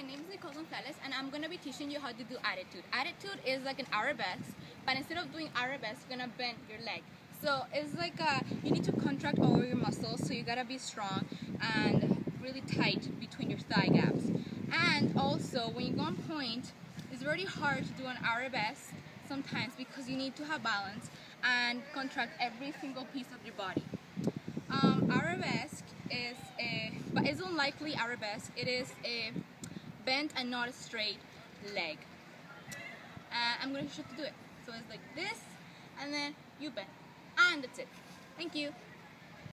my name is Nicole Gonzalez and I'm going to be teaching you how to do attitude. Attitude is like an arabesque, but instead of doing arabesque, you're going to bend your leg. So it's like a, you need to contract all your muscles, so you got to be strong and really tight between your thigh gaps. And also, when you go on pointe, it's very hard to do an arabesque sometimes because you need to have balance and contract every single piece of your body. Um, arabesque is a, but it's unlikely arabesque. It is a bent and not a straight leg. Uh, I'm going to show you how to do it. So it's like this, and then you bend. And that's it. Thank you.